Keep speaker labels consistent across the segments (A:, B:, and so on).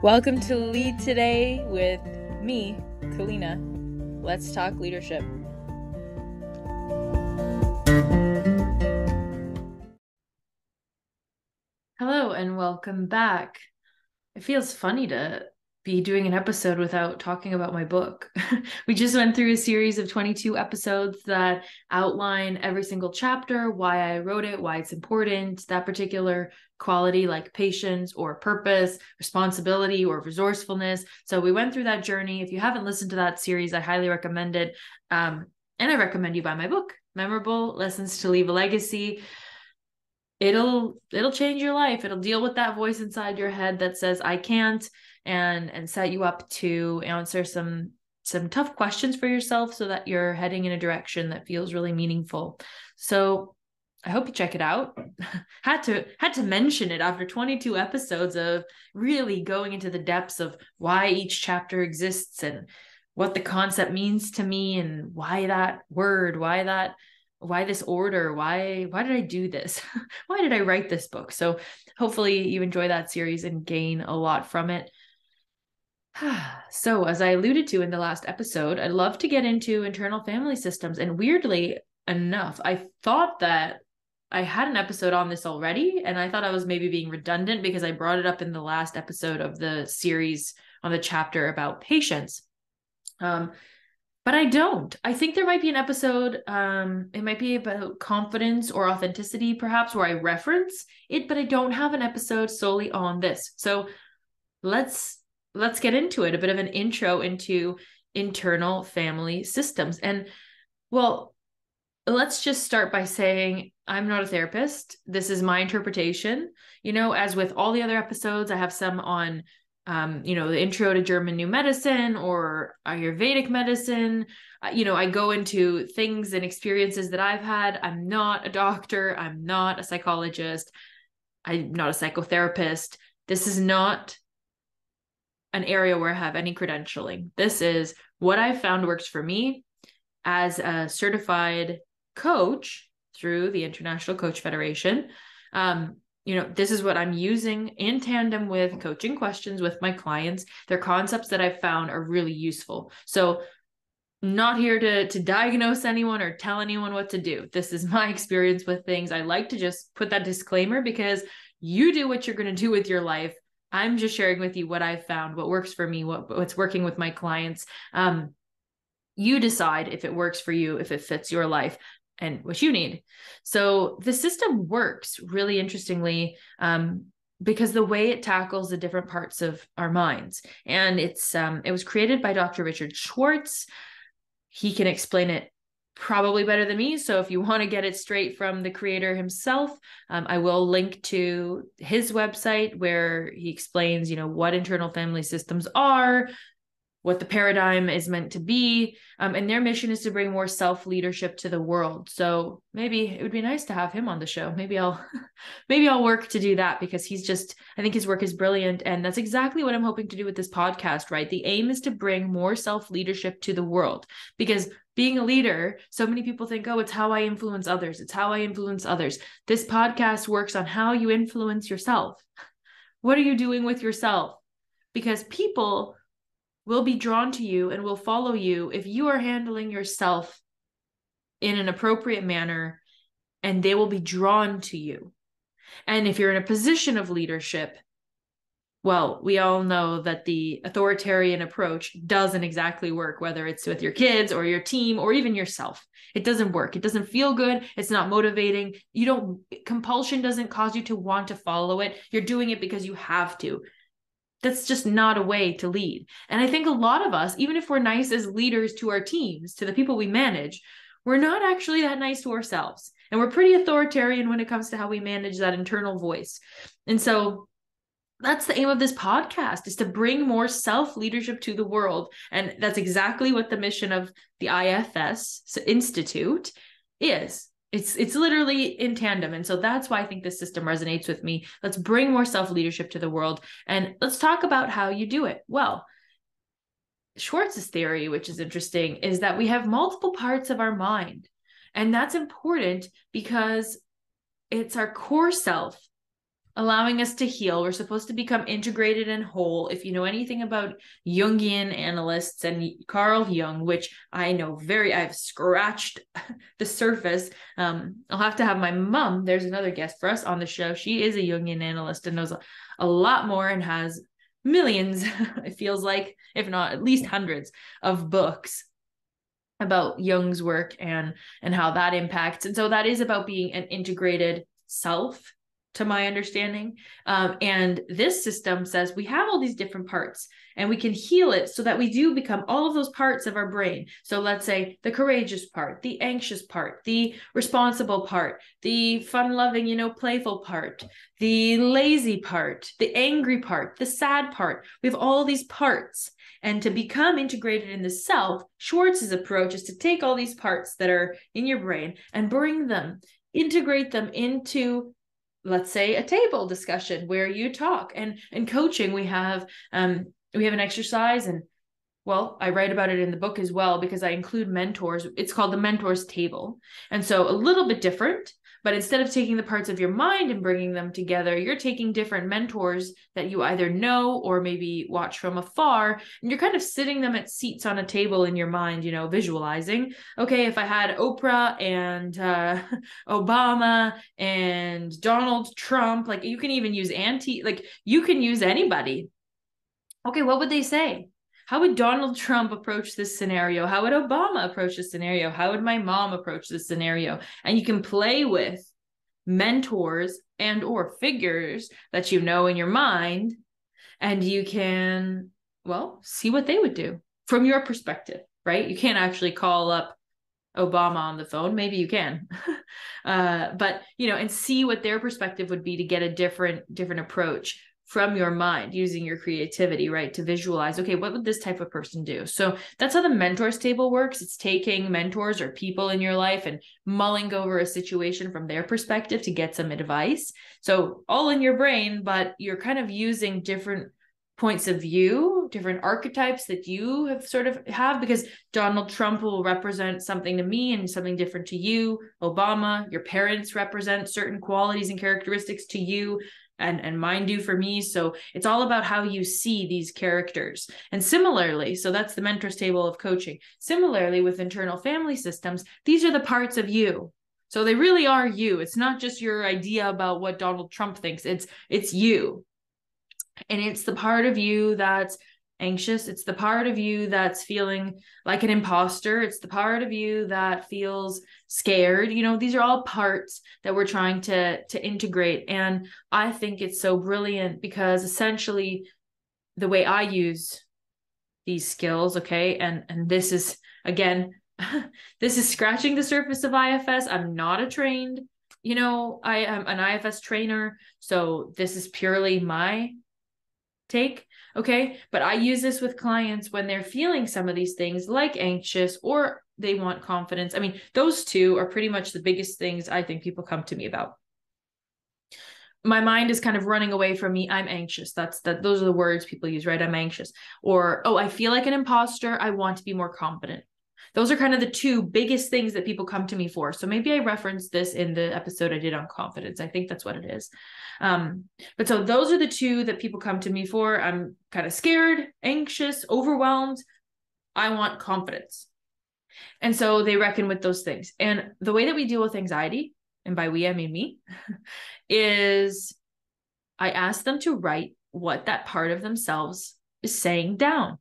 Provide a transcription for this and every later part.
A: Welcome to Lead Today with me, Kalyna. Let's talk leadership.
B: Hello and welcome back. It feels funny to be doing an episode without talking about my book. we just went through a series of 22 episodes that outline every single chapter, why I wrote it, why it's important, that particular quality like patience or purpose, responsibility or resourcefulness. So we went through that journey. If you haven't listened to that series, I highly recommend it. Um, and I recommend you buy my book, Memorable Lessons to Leave a Legacy it'll it'll change your life it'll deal with that voice inside your head that says i can't and and set you up to answer some some tough questions for yourself so that you're heading in a direction that feels really meaningful so i hope you check it out. Had to had to mention it after 22 episodes of really going into the depths of why each chapter exists and what the concept means to me and why that word why that why this order why why did i do this? Why did i write this book? So hopefully you enjoy that series and gain a lot from it. So as i alluded to in the last episode i'd love to get into internal family systems. And weirdly enough i thought that i had an episode on this already and i thought i was maybe being redundant because i brought it up in the last episode of the series on the chapter about patience um, but I don't. I think there might be an episode, um, it might be about confidence or authenticity, perhaps, where I reference it, but I don't have an episode solely on this. So let's let's get into it, a bit of an intro into internal family systems. And well, let's just start by saying I'm not a therapist. This is my interpretation. You know, as with all the other episodes, I have some on um, you know, the intro to German New Medicine or Ayurvedic medicine. Uh, you know, I go into things and experiences that I've had. I'm not a doctor. I'm not a psychologist. I'm not a psychotherapist. This is not an area where I have any credentialing. This is what I found works for me as a certified coach through the International Coach Federation. Um, you know this is what i'm using in tandem with coaching questions with my clients. They're concepts that i've found are really useful. So not here to to diagnose anyone or tell anyone what to do. This is my experience with things. I like to just put that disclaimer because you do what you're going to do with your life. I'm just sharing with you what i've found what works for me what what's working with my clients. Um you decide if it works for you if it fits your life and what you need. So the system works really interestingly um, because the way it tackles the different parts of our minds, and it's um, it was created by Dr. Richard Schwartz. He can explain it probably better than me. So if you want to get it straight from the creator himself, um, I will link to his website where he explains, you know, what internal family systems are, what the paradigm is meant to be. Um, and their mission is to bring more self leadership to the world. So maybe it would be nice to have him on the show. Maybe I'll, maybe I'll work to do that because he's just, I think his work is brilliant. And that's exactly what I'm hoping to do with this podcast, right? The aim is to bring more self leadership to the world because being a leader, so many people think, oh, it's how I influence others. It's how I influence others. This podcast works on how you influence yourself. What are you doing with yourself? Because people will be drawn to you and will follow you if you are handling yourself in an appropriate manner and they will be drawn to you. And if you're in a position of leadership, well, we all know that the authoritarian approach doesn't exactly work, whether it's with your kids or your team or even yourself. It doesn't work. It doesn't feel good. It's not motivating. You don't, compulsion doesn't cause you to want to follow it. You're doing it because you have to that's just not a way to lead. And I think a lot of us, even if we're nice as leaders to our teams, to the people we manage, we're not actually that nice to ourselves. And we're pretty authoritarian when it comes to how we manage that internal voice. And so that's the aim of this podcast is to bring more self leadership to the world and that's exactly what the mission of the IFS Institute is it's it's literally in tandem. And so that's why i think this system resonates with me. Let's bring more self leadership to the world and let's talk about how you do it. Well schwartz's theory which is interesting is that we have multiple parts of our mind. And that's important because it's our core self allowing us to heal. We're supposed to become integrated and whole. If you know anything about Jungian analysts and Carl Jung, which I know very, I've scratched the surface. Um, I'll have to have my mom, there's another guest for us on the show. She is a Jungian analyst and knows a, a lot more and has millions, it feels like, if not at least hundreds of books about Jung's work and and how that impacts. And so that is about being an integrated self to my understanding. Um, and this system says we have all these different parts and we can heal it so that we do become all of those parts of our brain. So let's say the courageous part, the anxious part, the responsible part, the fun loving, you know, playful part, the lazy part, the angry part, the sad part. We have all these parts. And to become integrated in the self, Schwartz's approach is to take all these parts that are in your brain and bring them, integrate them into let's say a table discussion where you talk. And in coaching we have um we have an exercise and well i write about it in the book as well because i include mentors. It's called the mentors table. And so a little bit different but instead of taking the parts of your mind and bringing them together, you're taking different mentors that you either know or maybe watch from afar, and you're kind of sitting them at seats on a table in your mind, you know, visualizing. Okay, if I had Oprah and uh, Obama and Donald Trump, like you can even use anti, like you can use anybody. Okay, what would they say? How would Donald Trump approach this scenario? How would Obama approach this scenario? How would my mom approach this scenario? And you can play with mentors and or figures that you know in your mind and you can well see what they would do from your perspective right you can't actually call up obama on the phone maybe you can uh, but you know and see what their perspective would be to get a different different approach from your mind using your creativity, right? To visualize, okay, what would this type of person do? So that's how the mentors table works. It's taking mentors or people in your life and mulling over a situation from their perspective to get some advice. So all in your brain, but you're kind of using different points of view, different archetypes that you have sort of have because Donald Trump will represent something to me and something different to you. Obama, your parents represent certain qualities and characteristics to you and and mine do for me. So it's all about how you see these characters. And similarly so that's the mentors table of coaching. Similarly with internal family systems these are the parts of you. So they really are you. It's not just your idea about what donald trump thinks. It's it's you. And it's the part of you that's anxious. It's the part of you that's feeling like an imposter. It's the part of you that feels scared. You know, these are all parts that we're trying to to integrate and I think it's so brilliant because essentially the way I use these skills, okay? And and this is again this is scratching the surface of IFS. I'm not a trained, you know, I am an IFS trainer, so this is purely my take Okay. But I use this with clients when they're feeling some of these things like anxious or they want confidence. I mean, those two are pretty much the biggest things I think people come to me about. My mind is kind of running away from me. I'm anxious. That's that those are the words people use, right? I'm anxious. Or, oh, I feel like an imposter. I want to be more confident. Those are kind of the two biggest things that people come to me for. So maybe I referenced this in the episode I did on confidence. I think that's what it is. Um, but so those are the two that people come to me for. I'm kind of scared, anxious, overwhelmed. I want confidence. And so they reckon with those things. And the way that we deal with anxiety, and by we, I mean me, is I ask them to write what that part of themselves is saying down.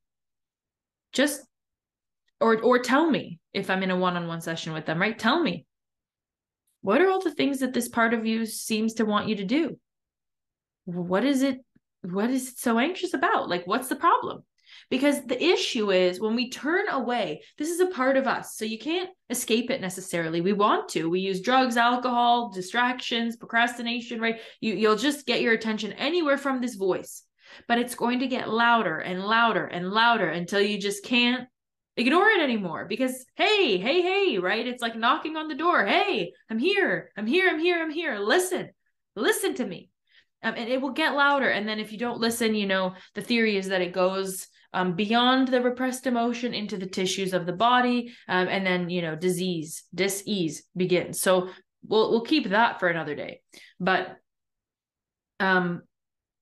B: Just or or tell me if I'm in a one-on-one session with them, right? Tell me. What are all the things that this part of you seems to want you to do? What is it what is it so anxious about? Like what's the problem? Because the issue is when we turn away, this is a part of us. So you can't escape it necessarily. We want to. We use drugs, alcohol, distractions, procrastination, right? You you'll just get your attention anywhere from this voice. But it's going to get louder and louder and louder until you just can't ignore it anymore because hey hey hey right? It's like knocking on the door. Hey i'm here. I'm here. I'm here. I'm here. Listen listen to me. Um, and it will get louder. And then if you don't listen you know the theory is that it goes um, beyond the repressed emotion into the tissues of the body um, and then you know disease dis-ease begins. So we'll we'll keep that for another day. But um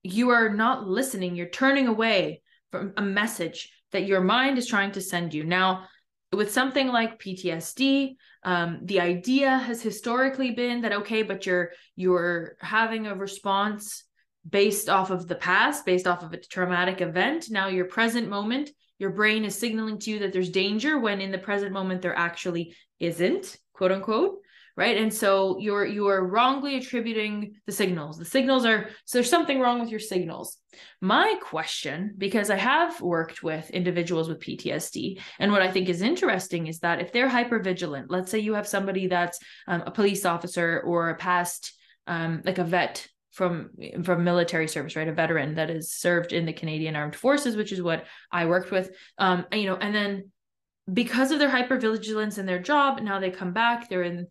B: you are not listening. You're turning away from a message that your mind is trying to send you now with something like PTSD, um, the idea has historically been that okay, but you're you're having a response based off of the past, based off of a traumatic event. Now, your present moment, your brain is signaling to you that there's danger when in the present moment there actually isn't, quote unquote right? And so you're you are wrongly attributing the signals. The signals are so there's something wrong with your signals. My question because i have worked with individuals with ptsd and what i think is interesting is that if they're hyper vigilant let's say you have somebody that's um, a police officer or a past um, like a vet from from military service right? A veteran that has served in the canadian armed forces which is what i worked with. Um you know and then because of their hypervigilance in their job now they come back they're in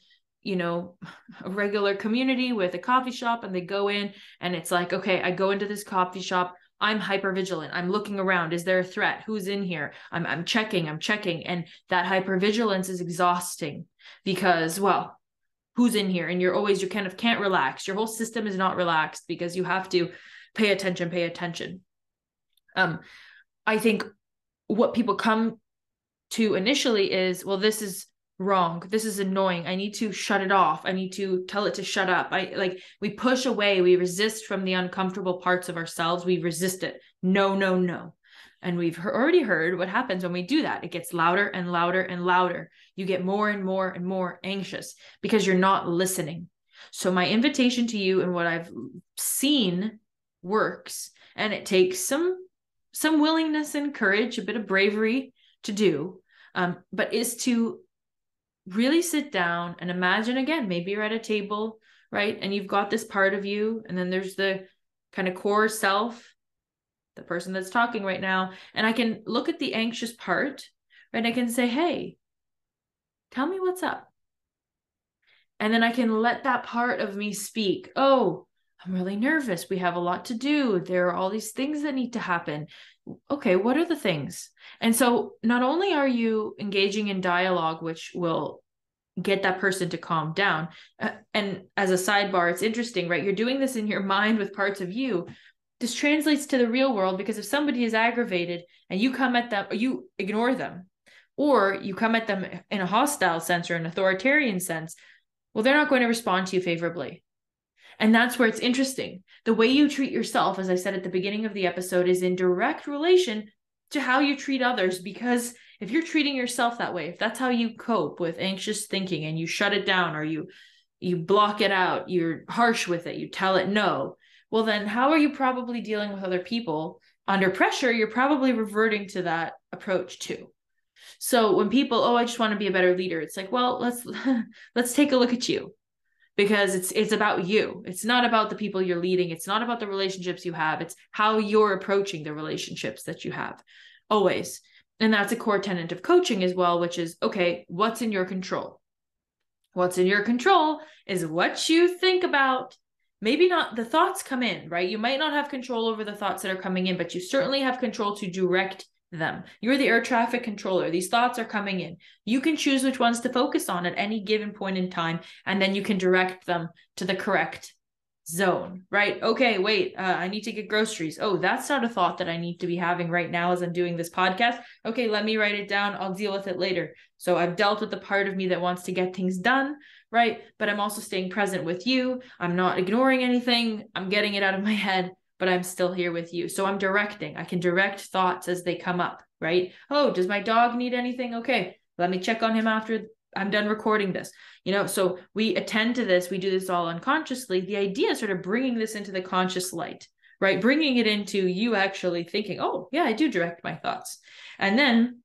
B: you know a regular community with a coffee shop and they go in and it's like okay i go into this coffee shop. I'm hyper vigilant i'm looking around. Is there a threat? Who's in here? I'm i'm checking i'm checking. And that hyper vigilance is exhausting because well who's in here? And you're always you kind of can't relax. Your whole system is not relaxed because you have to pay attention pay attention. Um i think what people come to initially is well this is wrong. This is annoying. I need to shut it off. I need to tell it to shut up. I like we push away. We resist from the uncomfortable parts of ourselves. We resist it. No no no. And we've already heard what happens when we do that. It gets louder and louder and louder. You get more and more and more anxious because you're not listening. So my invitation to you and what i've seen works and it takes some some willingness and courage a bit of bravery to do um, but is to really sit down and imagine again, maybe you're at a table, right? And you've got this part of you, and then there's the kind of core self, the person that's talking right now. And I can look at the anxious part, right? I can say, hey, tell me what's up. And then I can let that part of me speak. Oh, I'm really nervous. We have a lot to do. There are all these things that need to happen. Okay, what are the things? And so not only are you engaging in dialogue, which will get that person to calm down. Uh, and as a sidebar, it's interesting, right? You're doing this in your mind with parts of you. This translates to the real world because if somebody is aggravated and you come at them, you ignore them, or you come at them in a hostile sense or an authoritarian sense, well, they're not going to respond to you favorably. And that's where it's interesting. The way you treat yourself, as I said at the beginning of the episode, is in direct relation to how you treat others. Because if you're treating yourself that way, if that's how you cope with anxious thinking and you shut it down or you you block it out, you're harsh with it, you tell it no, well then how are you probably dealing with other people under pressure? You're probably reverting to that approach too. So when people, oh, I just want to be a better leader, it's like, well, let's let's take a look at you because it's it's about you. It's not about the people you're leading. It's not about the relationships you have. It's how you're approaching the relationships that you have always. And that's a core tenet of coaching as well which is okay what's in your control? What's in your control is what you think about. Maybe not the thoughts come in right? You might not have control over the thoughts that are coming in but you certainly have control to direct them. You're the air traffic controller. These thoughts are coming in. You can choose which ones to focus on at any given point in time, and then you can direct them to the correct zone, right? Okay, wait, uh, I need to get groceries. Oh, that's not a thought that I need to be having right now as I'm doing this podcast. Okay, let me write it down. I'll deal with it later. So I've dealt with the part of me that wants to get things done, right? But I'm also staying present with you. I'm not ignoring anything. I'm getting it out of my head but I'm still here with you. So I'm directing. I can direct thoughts as they come up, right? Oh, does my dog need anything? Okay, let me check on him after I'm done recording this. You know, so we attend to this, we do this all unconsciously. The idea is sort of bringing this into the conscious light, right? Bringing it into you actually thinking, oh, yeah, I do direct my thoughts. And then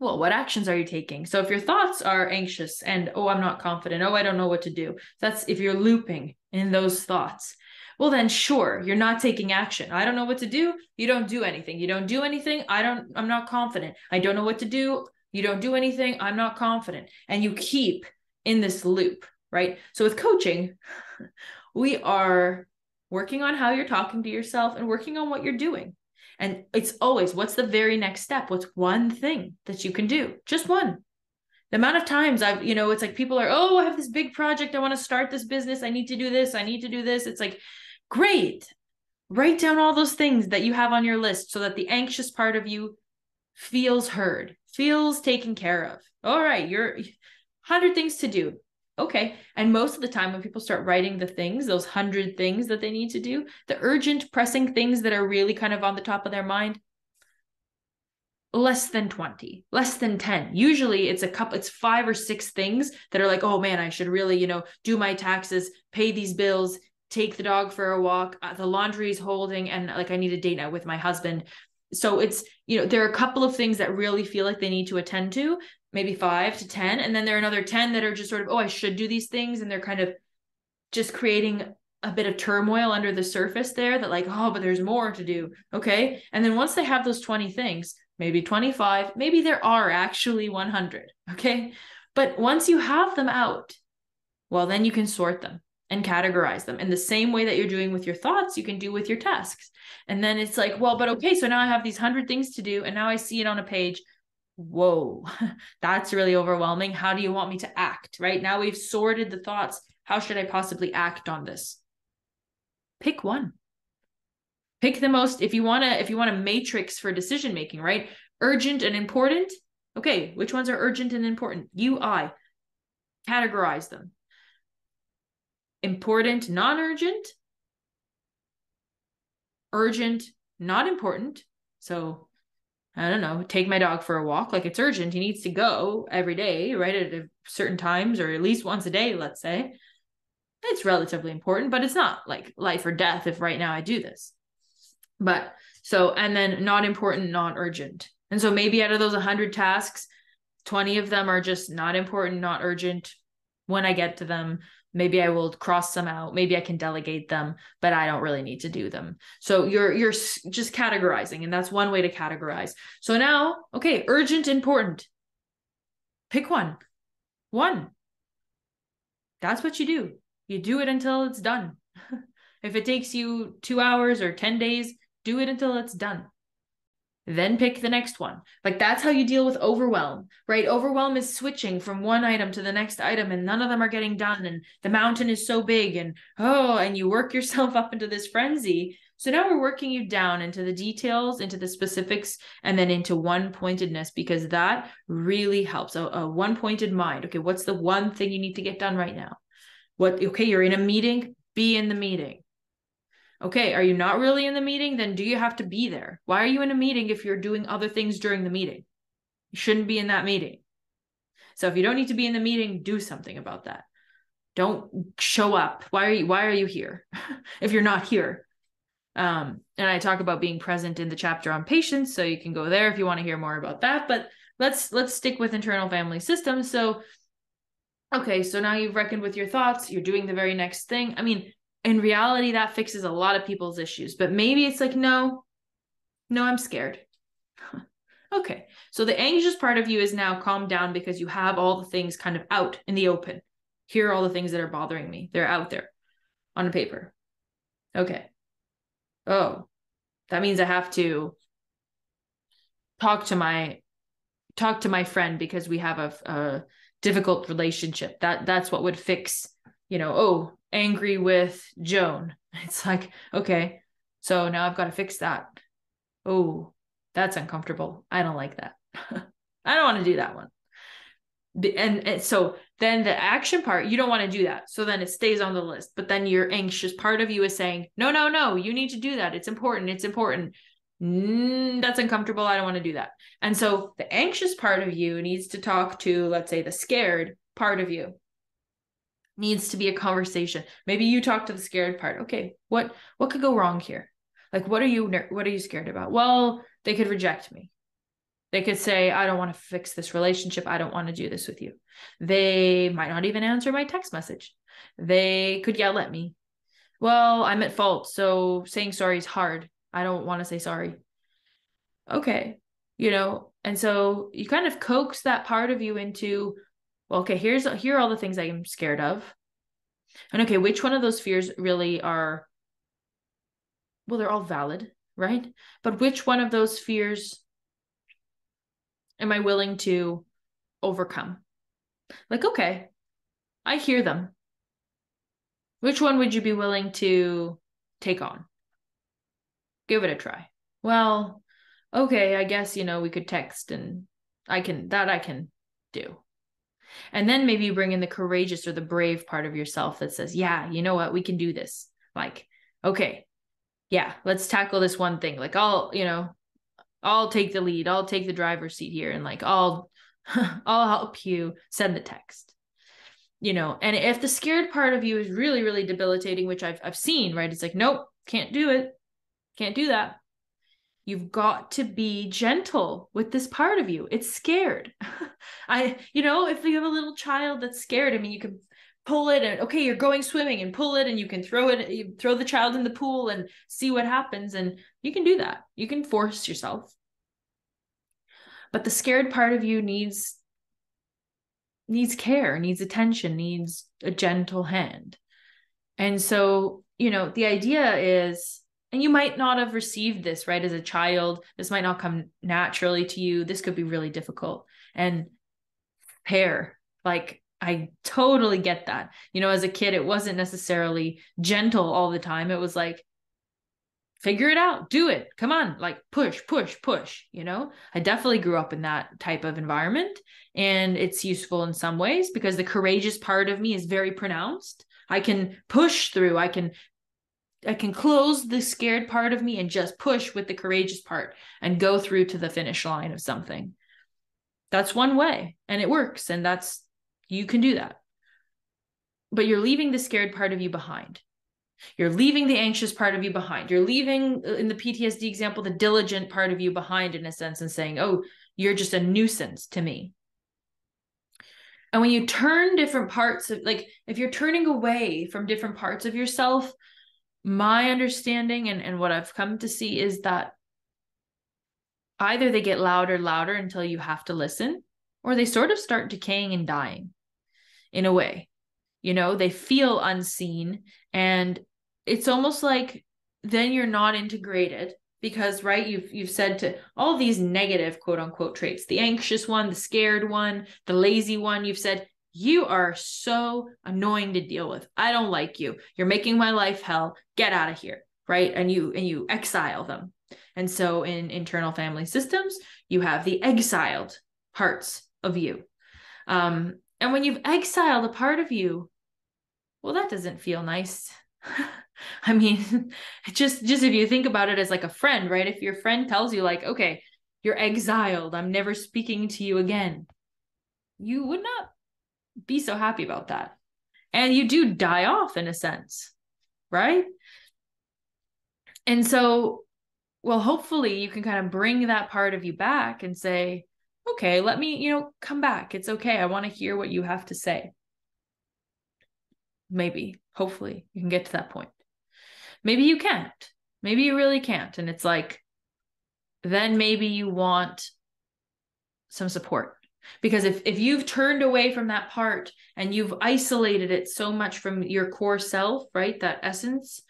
B: well, what actions are you taking? So if your thoughts are anxious and, oh, I'm not confident, oh, I don't know what to do, that's if you're looping in those thoughts well then sure you're not taking action. I don't know what to do. You don't do anything. You don't do anything. I don't i'm not confident. I don't know what to do. You don't do anything. I'm not confident. And you keep in this loop right? So with coaching we are working on how you're talking to yourself and working on what you're doing. And it's always what's the very next step? What's one thing that you can do? Just one. The amount of times I've, you know, it's like people are, oh, I have this big project. I want to start this business. I need to do this. I need to do this. It's like, Great. Write down all those things that you have on your list so that the anxious part of you feels heard, feels taken care of. All right, you're 100 things to do. Okay. And most of the time, when people start writing the things, those 100 things that they need to do, the urgent, pressing things that are really kind of on the top of their mind, less than 20 less than 10 usually it's a couple it's five or six things that are like oh man i should really you know do my taxes pay these bills take the dog for a walk. Uh, the laundry is holding and like i need a date night with my husband. So it's you know there are a couple of things that really feel like they need to attend to maybe five to ten. And then there are another 10 that are just sort of oh i should do these things. And they're kind of just creating a bit of turmoil under the surface there that like oh but there's more to do. Okay. And then once they have those 20 things maybe 25, maybe there are actually 100. Okay. But once you have them out, well, then you can sort them and categorize them in the same way that you're doing with your thoughts, you can do with your tasks. And then it's like, well, but okay, so now I have these 100 things to do, and now I see it on a page. Whoa, that's really overwhelming. How do you want me to act? Right now, we've sorted the thoughts. How should I possibly act on this? Pick one pick the most if you want to if you want a matrix for decision making right urgent and important okay which ones are urgent and important ui categorize them important non-urgent urgent not important so i don't know take my dog for a walk like it's urgent he needs to go every day right at certain times or at least once a day let's say it's relatively important but it's not like life or death if right now i do this but so, and then not important, not urgent. And so maybe out of those 100 tasks, 20 of them are just not important, not urgent. When I get to them, maybe I will cross some out. Maybe I can delegate them, but I don't really need to do them. So you're you're just categorizing and that's one way to categorize. So now, okay, urgent, important. Pick one. One. That's what you do. You do it until it's done. if it takes you 2 hours or 10 days, do it until it's done. Then pick the next one. Like that's how you deal with overwhelm, right? Overwhelm is switching from one item to the next item and none of them are getting done. And the mountain is so big and oh, and you work yourself up into this frenzy. So now we're working you down into the details, into the specifics, and then into one pointedness because that really helps. A, a one pointed mind. Okay, what's the one thing you need to get done right now? What, okay, you're in a meeting, be in the meeting okay, are you not really in the meeting? Then do you have to be there? Why are you in a meeting if you're doing other things during the meeting? You shouldn't be in that meeting. So if you don't need to be in the meeting, do something about that. Don't show up. Why are you why are you here if you're not here? Um, and I talk about being present in the chapter on patience, so you can go there if you want to hear more about that. But let's let's stick with internal family systems. So okay, so now you've reckoned with your thoughts, you're doing the very next thing. I mean, in reality that fixes a lot of people's issues but maybe it's like no no i'm scared. Okay so the anxious part of you is now calmed down because you have all the things kind of out in the open. Here are all the things that are bothering me. They're out there on a paper. Okay. Oh that means i have to talk to my talk to my friend because we have a, a difficult relationship. That that's what would fix you know oh angry with Joan. It's like, okay, so now I've got to fix that. Oh, that's uncomfortable. I don't like that. I don't want to do that one. And, and so then the action part, you don't want to do that. So then it stays on the list. But then your anxious part of you is saying, no, no, no, you need to do that. It's important. It's important. Mm, that's uncomfortable. I don't want to do that. And so the anxious part of you needs to talk to, let's say, the scared part of you needs to be a conversation. Maybe you talk to the scared part. Okay what what could go wrong here? Like what are you what are you scared about? Well they could reject me. They could say i don't want to fix this relationship. I don't want to do this with you. They might not even answer my text message. They could yell at me. Well i'm at fault so saying sorry is hard. I don't want to say sorry. Okay you know and so you kind of coax that part of you into well, okay, here's here are all the things I'm scared of. And okay, which one of those fears really are well, they're all valid, right? But which one of those fears am I willing to overcome? Like, okay, I hear them. Which one would you be willing to take on. Give it a try. Well, okay, I guess, you know, we could text and I can, that I can do. And then maybe you bring in the courageous or the brave part of yourself that says, yeah, you know what, we can do this. Like, okay, yeah, let's tackle this one thing. Like, I'll, you know, I'll take the lead. I'll take the driver's seat here and like, I'll, I'll help you send the text. You know, and if the scared part of you is really, really debilitating, which I've I've seen, right? It's like, nope, can't do it. Can't do that. You've got to be gentle with this part of you. It's scared. I, you know, if you have a little child that's scared, I mean, you can pull it and okay, you're going swimming and pull it and you can throw it, you throw the child in the pool and see what happens. And you can do that. You can force yourself. But the scared part of you needs needs care, needs attention, needs a gentle hand. And so, you know, the idea is and you might not have received this right as a child. This might not come naturally to you. This could be really difficult. And pair like i totally get that. You know as a kid it wasn't necessarily gentle all the time. It was like figure it out. Do it. Come on. Like push push push you know? I definitely grew up in that type of environment and it's useful in some ways because the courageous part of me is very pronounced. I can push through. I can I can close the scared part of me and just push with the courageous part and go through to the finish line of something. That's one way and it works. And that's, you can do that. But you're leaving the scared part of you behind. You're leaving the anxious part of you behind. You're leaving, uh, in the PTSD example, the diligent part of you behind in a sense and saying, oh, you're just a nuisance to me. And when you turn different parts of, like, if you're turning away from different parts of yourself, my understanding and, and what I've come to see is that either they get louder, louder until you have to listen, or they sort of start decaying and dying in a way. You know, they feel unseen. And it's almost like then you're not integrated because right you've you've said to all these negative quote unquote traits the anxious one the scared one the lazy one you've said you are so annoying to deal with. I don't like you. You're making my life hell. Get out of here. Right. And you and you exile them. And so in internal family systems, you have the exiled parts of you. Um, and when you've exiled a part of you, well, that doesn't feel nice. I mean, just just if you think about it as like a friend, right? If your friend tells you like, okay, you're exiled, I'm never speaking to you again, you would not be so happy about that. And you do die off in a sense, right? And so, well, hopefully you can kind of bring that part of you back and say, okay, let me, you know, come back. It's okay. I want to hear what you have to say. Maybe, hopefully, you can get to that point. Maybe you can't. Maybe you really can't. And it's like, then maybe you want some support because if if you've turned away from that part and you've isolated it so much from your core self right that essence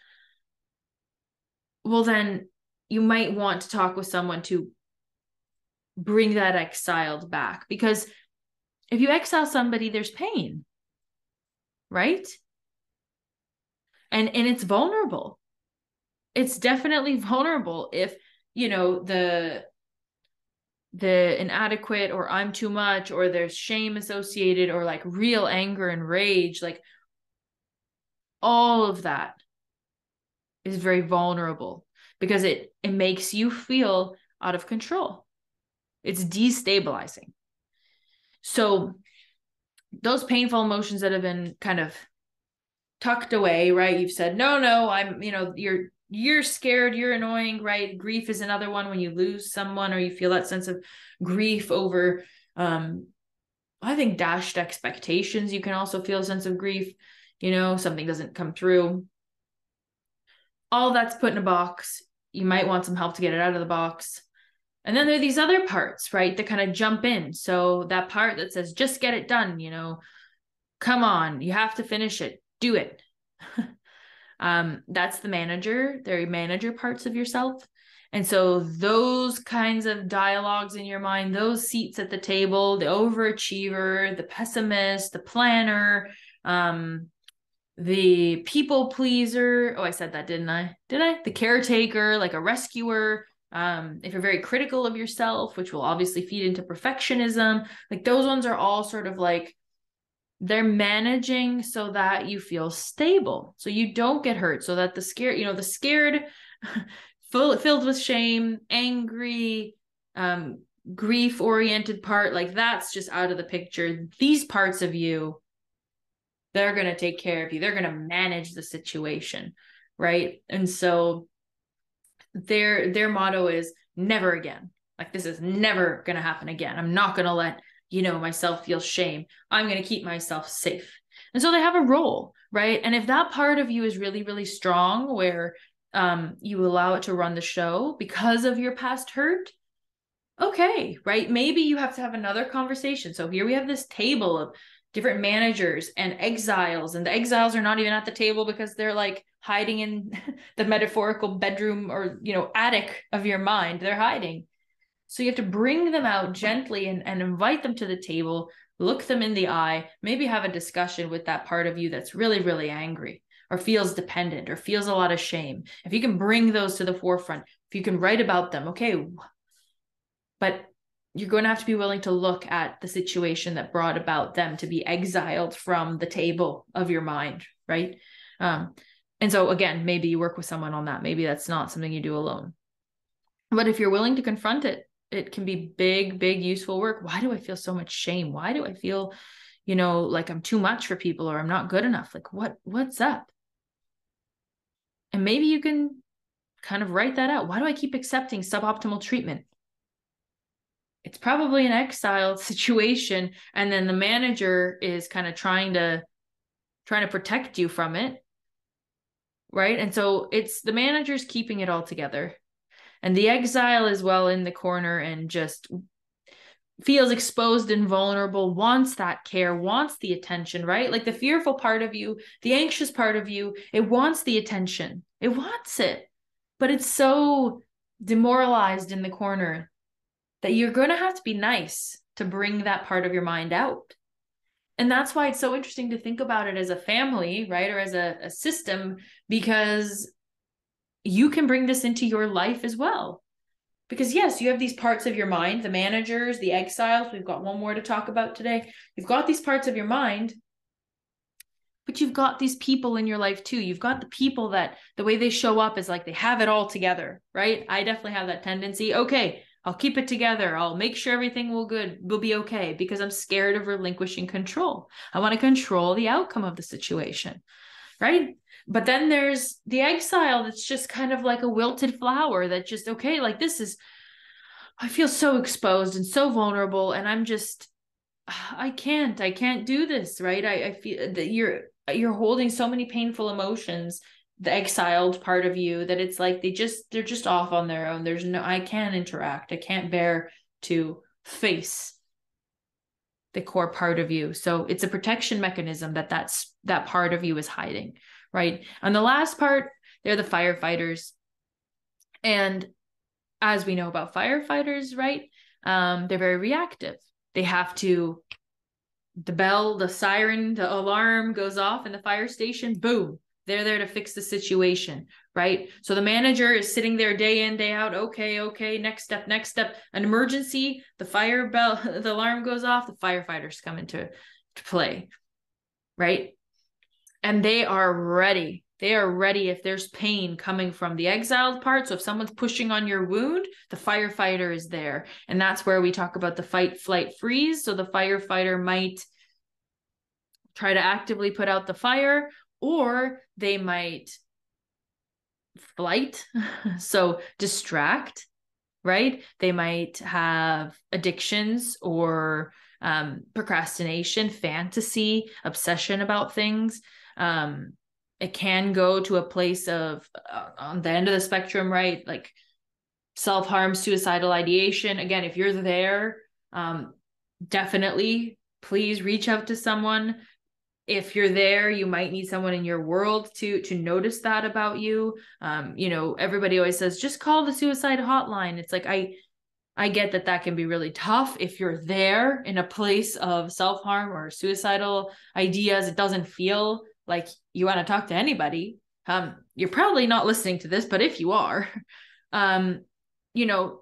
B: well then you might want to talk with someone to bring that exiled back. Because if you exile somebody there's pain right? And and it's vulnerable. It's definitely vulnerable if you know the the inadequate or I'm too much or there's shame associated or like real anger and rage, like all of that is very vulnerable because it it makes you feel out of control. It's destabilizing. So those painful emotions that have been kind of tucked away, right? You've said, no, no, I'm, you know, you're you're scared, you're annoying, right? Grief is another one when you lose someone or you feel that sense of grief over um I think dashed expectations. You can also feel a sense of grief, you know, something doesn't come through. All that's put in a box. You might want some help to get it out of the box. And then there are these other parts, right, that kind of jump in. So that part that says, just get it done, you know, come on, you have to finish it, do it. um, that's the manager they're manager parts of yourself and so those kinds of dialogues in your mind those seats at the table the overachiever the pessimist the planner um, the people pleaser. Oh, I said that, didn't I? Did I? The caretaker, like a rescuer. Um, if you're very critical of yourself, which will obviously feed into perfectionism, like those ones are all sort of like they're managing so that you feel stable, so you don't get hurt, so that the scared, you know, the scared, full, filled with shame, angry, um, grief oriented part, like that's just out of the picture. These parts of you they're going to take care of you. They're going to manage the situation right? And so their their motto is never again. Like this is never going to happen again. I'm not going to let you know myself feel shame i'm going to keep myself safe. And so they have a role right? And if that part of you is really really strong where um you allow it to run the show because of your past hurt okay right? Maybe you have to have another conversation. So here we have this table of different managers and exiles and the exiles are not even at the table because they're like hiding in the metaphorical bedroom or you know attic of your mind. They're hiding so you have to bring them out gently and, and invite them to the table look them in the eye maybe have a discussion with that part of you that's really really angry or feels dependent or feels a lot of shame. If you can bring those to the forefront if you can write about them okay but you're going to have to be willing to look at the situation that brought about them to be exiled from the table of your mind right? Um and so again maybe you work with someone on that. Maybe that's not something you do alone. But if you're willing to confront it it can be big big useful work. Why do i feel so much shame? Why do i feel you know like i'm too much for people or i'm not good enough? Like what what's up? And maybe you can kind of write that out. Why do i keep accepting suboptimal treatment? It's probably an exiled situation and then the manager is kind of trying to trying to protect you from it right? And so it's the manager's keeping it all together and the exile is well in the corner and just feels exposed and vulnerable wants that care wants the attention right like the fearful part of you the anxious part of you it wants the attention it wants it but it's so demoralized in the corner that you're going to have to be nice to bring that part of your mind out. And that's why it's so interesting to think about it as a family, right? Or as a, a system, because you can bring this into your life as well. Because, yes, you have these parts of your mind, the managers, the exiles. We've got one more to talk about today. You've got these parts of your mind, but you've got these people in your life too. You've got the people that the way they show up is like they have it all together, right? I definitely have that tendency. Okay, I'll keep it together. I'll make sure everything will good will be okay because I'm scared of relinquishing control. I want to control the outcome of the situation. Right? But then there's the exile that's just kind of like a wilted flower that just okay, like this is I feel so exposed and so vulnerable and I'm just I can't I can't do this, right? I I feel that you're you're holding so many painful emotions the exiled part of you that it's like they just they're just off on their own. There's no i can't interact. I can't bear to face the core part of you. So it's a protection mechanism that that's that part of you is hiding right and the last part they're the firefighters and as we know about firefighters right um they're very reactive they have to the bell the siren the alarm goes off in the fire station boom they're there to fix the situation, right? So the manager is sitting there day in, day out. Okay, okay, next step, next step. An emergency, the fire bell, the alarm goes off, the firefighters come into to play, right? And they are ready. They are ready if there's pain coming from the exiled part. So if someone's pushing on your wound, the firefighter is there. And that's where we talk about the fight, flight, freeze. So the firefighter might try to actively put out the fire or they might flight, so distract, right? They might have addictions or um, procrastination, fantasy, obsession about things. Um, it can go to a place of uh, on the end of the spectrum, right? Like self harm, suicidal ideation. Again, if you're there, um, definitely please reach out to someone if you're there you might need someone in your world to to notice that about you um you know everybody always says just call the suicide hotline it's like i i get that that can be really tough if you're there in a place of self-harm or suicidal ideas it doesn't feel like you want to talk to anybody, um, you're probably not listening to this, but if you are, um, you know,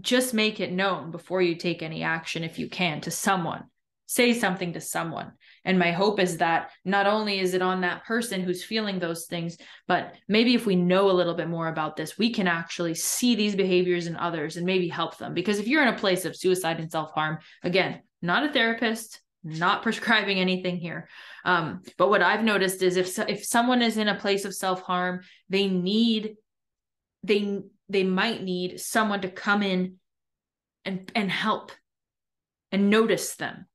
B: just make it known before you take any action if you can to someone. Say something to someone. And my hope is that not only is it on that person who's feeling those things but maybe if we know a little bit more about this we can actually see these behaviors in others and maybe help them. Because if you're in a place of suicide and self-harm again not a therapist not prescribing anything here. Um, but what i've noticed is if if someone is in a place of self-harm they need they they might need someone to come in and and help and notice them.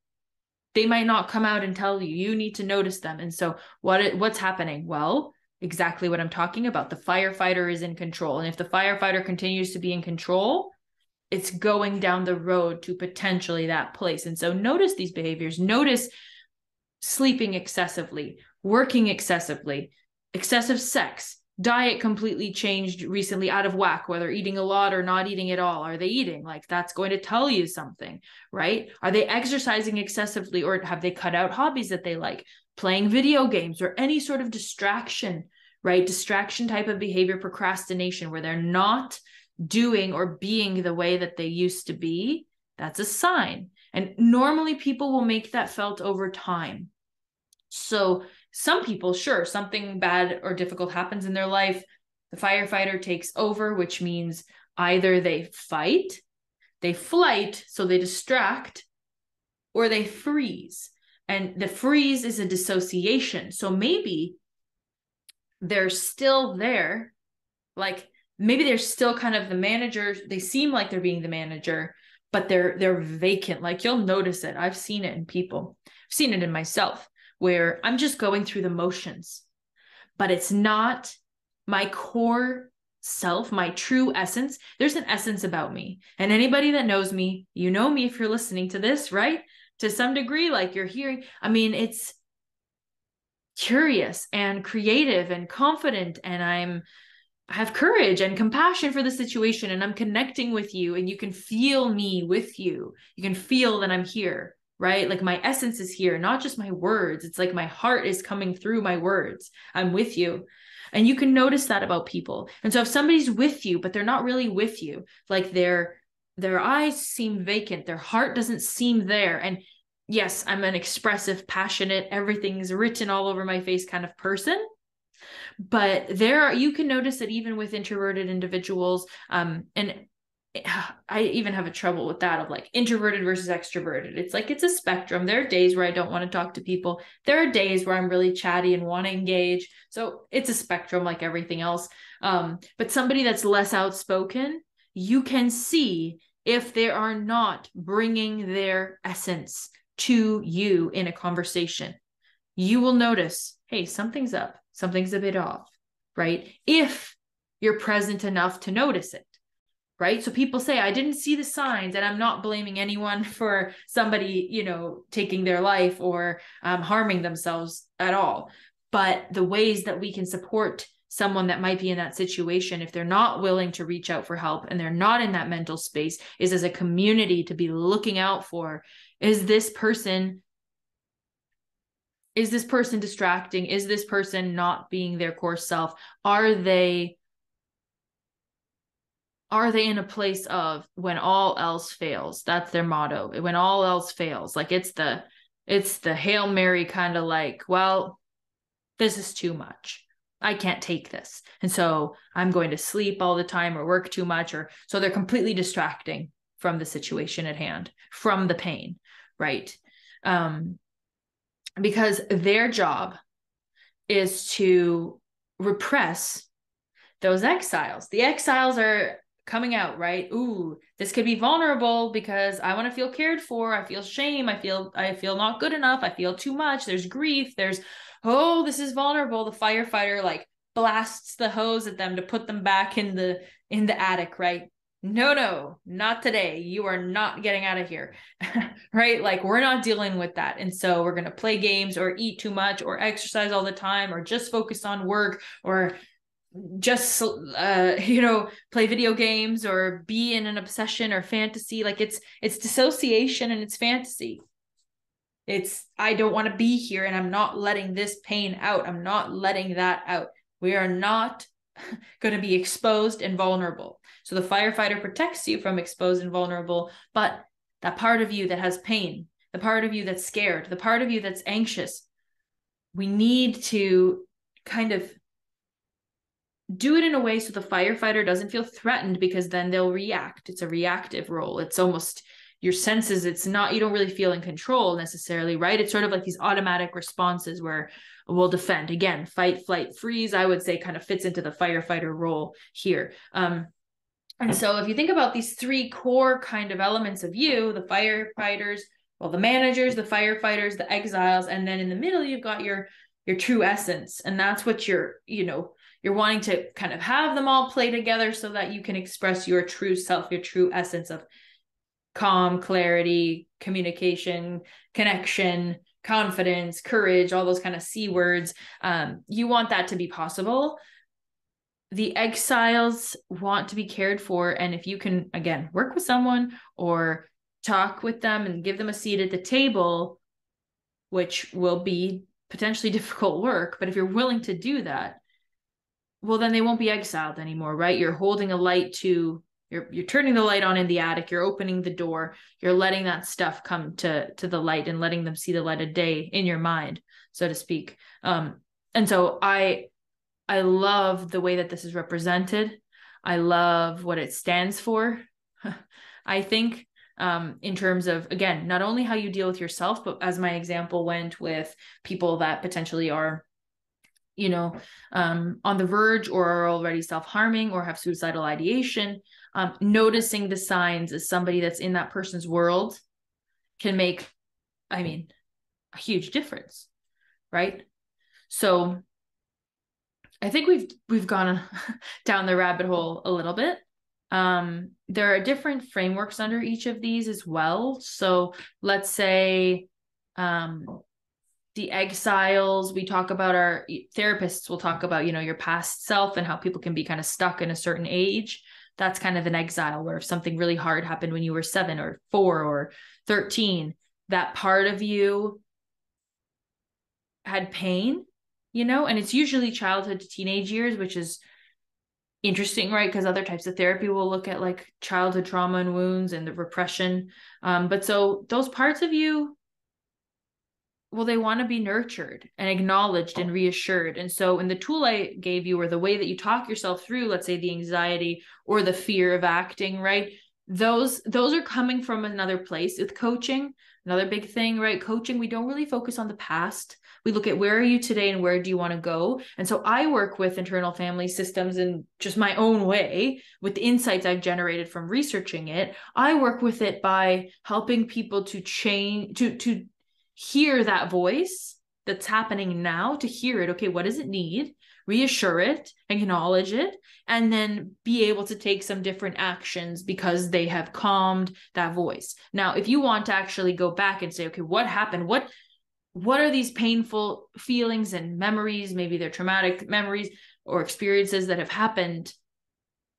B: They might not come out and tell you you need to notice them. And so what what's happening? Well exactly what i'm talking about. The firefighter is in control. And if the firefighter continues to be in control it's going down the road to potentially that place. And so notice these behaviors. Notice sleeping excessively working excessively excessive sex. Diet completely changed recently out of whack whether eating a lot or not eating at all. Are they eating? Like that's going to tell you something right? Are they exercising excessively or have they cut out hobbies that they like? Playing video games or any sort of distraction right? Distraction type of behavior procrastination where they're not doing or being the way that they used to be that's a sign and normally people will make that felt over time so some people, sure, something bad or difficult happens in their life. The firefighter takes over, which means either they fight, they flight, so they distract, or they freeze. And the freeze is a dissociation. So maybe they're still there, like maybe they're still kind of the manager. They seem like they're being the manager, but they're they're vacant. Like you'll notice it. I've seen it in people. I've seen it in myself where I'm just going through the motions, but it's not my core self, my true essence. There's an essence about me. And anybody that knows me, you know me if you're listening to this, right? To some degree, like you're hearing, I mean, it's curious and creative and confident. And I'm, I have courage and compassion for the situation and I'm connecting with you and you can feel me with you. You can feel that I'm here right? Like my essence is here, not just my words. It's like my heart is coming through my words. I'm with you. And you can notice that about people. And so if somebody's with you, but they're not really with you, like their their eyes seem vacant, their heart doesn't seem there. And yes, I'm an expressive, passionate, everything's written all over my face kind of person. But there are, you can notice that even with introverted individuals, um, and I even have a trouble with that of like introverted versus extroverted. It's like it's a spectrum. There are days where I don't want to talk to people. There are days where I'm really chatty and want to engage. So it's a spectrum like everything else. Um, but somebody that's less outspoken, you can see if they are not bringing their essence to you in a conversation. You will notice, hey, something's up, something's a bit off, right? If you're present enough to notice it right so people say i didn't see the signs and i'm not blaming anyone for somebody you know taking their life or um, harming themselves at all but the ways that we can support someone that might be in that situation if they're not willing to reach out for help and they're not in that mental space is as a community to be looking out for is this person is this person distracting? Is this person not being their core self? Are they are they in a place of when all else fails that's their motto. When all else fails like it's the it's the hail mary kind of like well this is too much. I can't take this. And so i'm going to sleep all the time or work too much or so they're completely distracting from the situation at hand from the pain right? Um because their job is to repress those exiles the exiles are coming out, right? Ooh, this could be vulnerable because I want to feel cared for. I feel shame. I feel I feel not good enough. I feel too much. There's grief. There's oh, this is vulnerable. The firefighter like blasts the hose at them to put them back in the in the attic, right? No, no, not today. You are not getting out of here. right? Like we're not dealing with that. And so we're going to play games or eat too much or exercise all the time or just focus on work or just uh you know play video games or be in an obsession or fantasy like it's it's dissociation and it's fantasy It's, I don't want to be here and I'm not letting this pain out. I'm not letting that out. We are not going to be exposed and vulnerable. So the firefighter protects you from exposed and vulnerable, but that part of you that has pain, the part of you that's scared, the part of you that's anxious, we need to kind of do it in a way so the firefighter doesn't feel threatened because then they'll react. It's a reactive role. It's almost your senses, it's not, you don't really feel in control necessarily, right? It's sort of like these automatic responses where we'll defend. Again, fight, flight, freeze, I would say kind of fits into the firefighter role here. Um, and so if you think about these three core kind of elements of you, the firefighters, well, the managers, the firefighters, the exiles, and then in the middle, you've got your your true essence. And that's what you're, you know, you're wanting to kind of have them all play together so that you can express your true self, your true essence of calm, clarity, communication, connection, confidence, courage, all those kind of C words. Um, you want that to be possible. The exiles want to be cared for. And if you can, again, work with someone or talk with them and give them a seat at the table, which will be potentially difficult work, but if you're willing to do that, well then they won't be exiled anymore right you're holding a light to you're you're turning the light on in the attic. You're opening the door. You're letting that stuff come to to the light and letting them see the light of day in your mind so to speak. Um and so i i love the way that this is represented. I love what it stands for i think um, in terms of again not only how you deal with yourself but as my example went with people that potentially are you know, um, on the verge or are already self harming or have suicidal ideation, um, noticing the signs as somebody that's in that person's world can make, I mean, a huge difference, right? So I think we've we've gone down the rabbit hole a little bit. Um, there are different frameworks under each of these as well. So let's say um, the exiles we talk about our therapists will talk about you know your past self and how people can be kind of stuck in a certain age that's kind of an exile where if something really hard happened when you were 7 or 4 or 13 that part of you had pain you know? And it's usually childhood to teenage years which is interesting right? Because other types of therapy will look at like childhood trauma and wounds and the repression. Um, but so those parts of you well they want to be nurtured and acknowledged and reassured. And so in the tool i gave you or the way that you talk yourself through let's say the anxiety or the fear of acting right? Those those are coming from another place with coaching. Another big thing right? Coaching we don't really focus on the past. We look at where are you today and where do you want to go? And so i work with internal family systems in just my own way with the insights i've generated from researching it. I work with it by helping people to change to to hear that voice that's happening now to hear it. Okay what does it need? Reassure it acknowledge it and then be able to take some different actions because they have calmed that voice. Now if you want to actually go back and say okay what happened? What what are these painful feelings and memories? Maybe they're traumatic memories or experiences that have happened.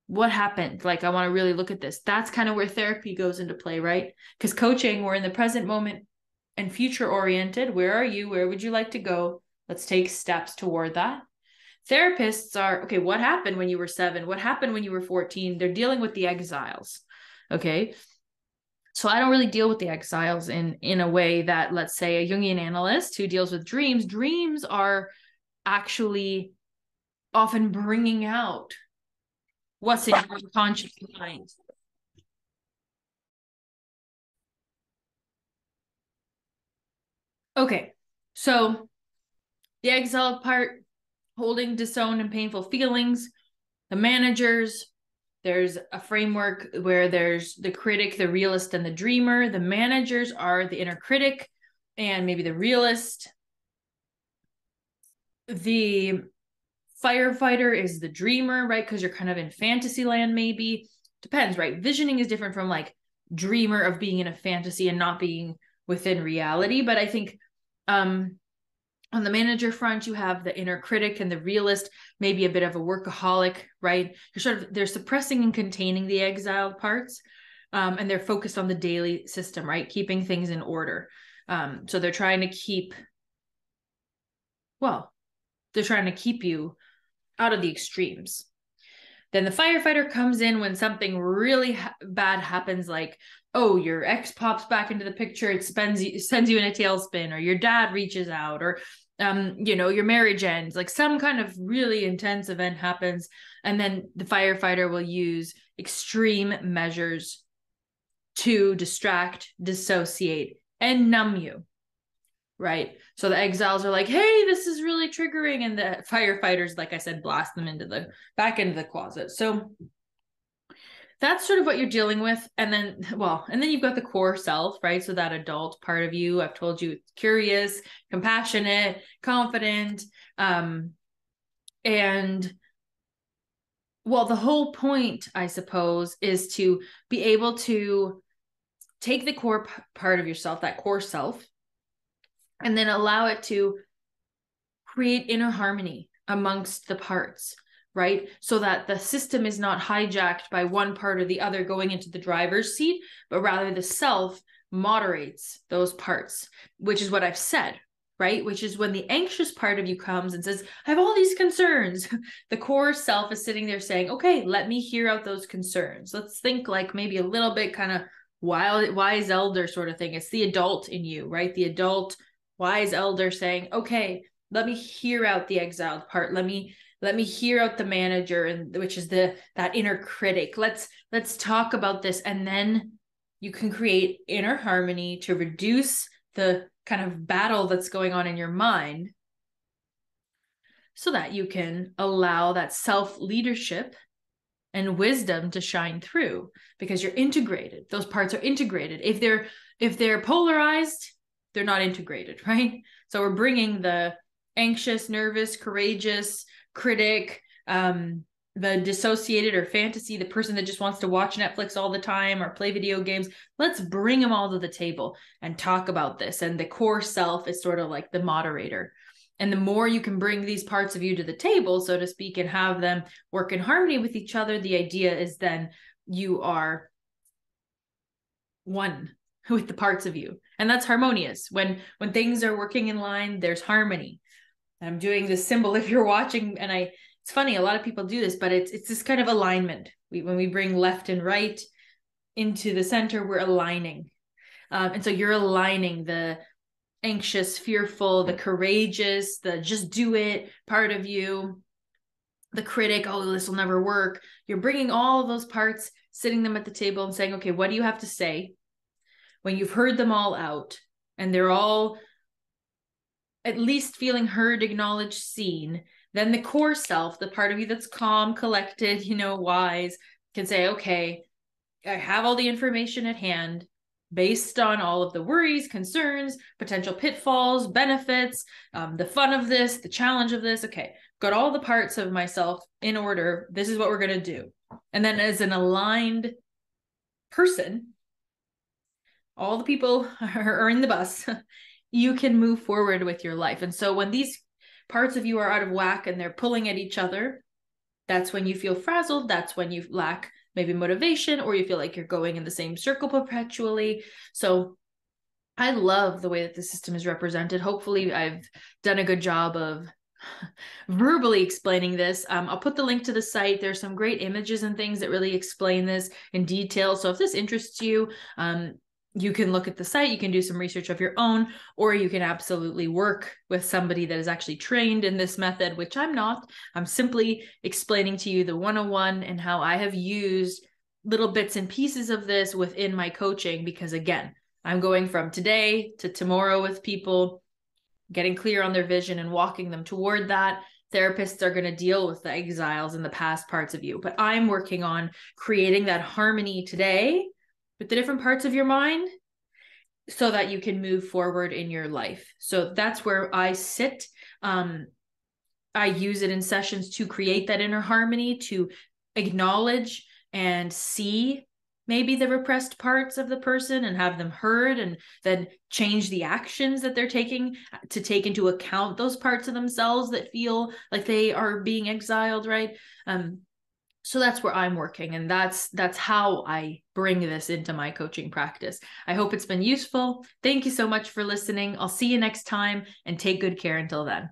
B: What happened? Like i want to really look at this. That's kind of where therapy goes into play right? Because coaching we're in the present moment and future oriented. Where are you? Where would you like to go? Let's take steps toward that. Therapists are okay, what happened when you were seven? What happened when you were 14? They're dealing with the exiles. Okay. So I don't really deal with the exiles in in a way that let's say a Jungian analyst who deals with dreams, dreams are actually often bringing out what's in your conscious mind. Okay, so the exile part, holding disowned and painful feelings, the managers, there's a framework where there's the critic, the realist, and the dreamer. The managers are the inner critic and maybe the realist. The firefighter is the dreamer, right? Because you're kind of in fantasy land, maybe. Depends, right? Visioning is different from like dreamer of being in a fantasy and not being within reality. But I think um, on the manager front, you have the inner critic and the realist, maybe a bit of a workaholic, right? You're sort of they're suppressing and containing the exiled parts, um, and they're focused on the daily system, right? Keeping things in order. Um, so they're trying to keep, well, they're trying to keep you out of the extremes. Then the firefighter comes in when something really ha- bad happens, like, oh, your ex pops back into the picture, it spends sends you in a tailspin, or your dad reaches out, or um, you know, your marriage ends, like some kind of really intense event happens, and then the firefighter will use extreme measures to distract, dissociate, and numb you. Right. So the exiles are like, hey, this is really triggering. And the firefighters, like I said, blast them into the back into the closet. So that's sort of what you're dealing with. And then, well, and then you've got the core self, right? So that adult part of you, I've told you, curious, compassionate, confident. Um, and well, the whole point, I suppose, is to be able to take the core p- part of yourself, that core self, and then allow it to create inner harmony amongst the parts, right? So that the system is not hijacked by one part or the other going into the driver's seat, but rather the self moderates those parts, which is what I've said, right? Which is when the anxious part of you comes and says, I have all these concerns. The core self is sitting there saying, okay, let me hear out those concerns. Let's think like maybe a little bit kind of wild, wise elder sort of thing. It's the adult in you, right? The adult wise elder saying, okay, let me hear out the exiled part. Let me let me hear out the manager and which is the that inner critic. Let's let's talk about this. And then you can create inner harmony to reduce the kind of battle that's going on in your mind so that you can allow that self leadership and wisdom to shine through because you're integrated. Those parts are integrated. If they're if they're polarized they're not integrated right so we're bringing the anxious nervous courageous critic um the dissociated or fantasy, the person that just wants to watch Netflix all the time or play video games. Let's bring them all to the table and talk about this. And the core self is sort of like the moderator. And the more you can bring these parts of you to the table, so to speak, and have them work in harmony with each other, the idea is then you are one with the parts of you. And that's harmonious. When when things are working in line, there's harmony. I'm doing this symbol if you're watching and I it's funny a lot of people do this but it's it's this kind of alignment we, when we bring left and right into the center we're aligning um, and so you're aligning the anxious fearful the courageous the just do it part of you the critic oh this will never work you're bringing all those parts sitting them at the table and saying okay what do you have to say when you've heard them all out and they're all at least feeling heard acknowledged seen then the core self, the part of you that's calm, collected, you know, wise, can say, okay, I have all the information at hand based on all of the worries, concerns, potential pitfalls, benefits, um, the fun of this, the challenge of this. Okay, got all the parts of myself in order. This is what we're going to do. And then, as an aligned person, all the people are in the bus, you can move forward with your life. And so, when these parts of you are out of whack and they're pulling at each other, that's when you feel frazzled. That's when you lack maybe motivation or you feel like you're going in the same circle perpetually. So I love the way that the system is represented. Hopefully, I've done a good job of verbally explaining this. Um, I'll put the link to the site. There's some great images and things that really explain this in detail. So if this interests you, um, you can look at the site, you can do some research of your own, or you can absolutely work with somebody that is actually trained in this method, which I'm not. I'm simply explaining to you the 101 and how I have used little bits and pieces of this within my coaching because, again, I'm going from today to tomorrow with people, getting clear on their vision and walking them toward that. Therapists are going to deal with the exiles and the past parts of you, but I'm working on creating that harmony today with the different parts of your mind so that you can move forward in your life. So that's where I sit. Um, I use it in sessions to create that inner harmony, to acknowledge and see maybe the repressed parts of the person and have them heard and then change the actions that they're taking to take into account those parts of themselves that feel like they are being exiled right um so that's where i'm working and that's that's how i bring this into my coaching practice. I hope it's been useful. Thank you so much for listening. I'll see you next time and take good care until then